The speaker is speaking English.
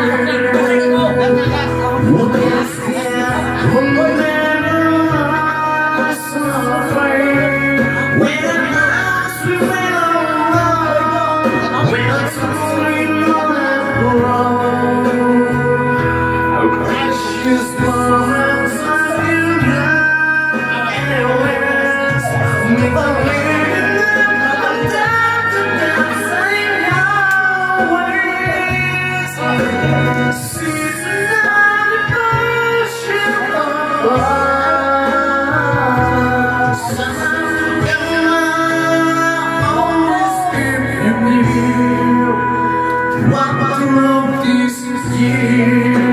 どれにもうお願いします。what was wrong this year.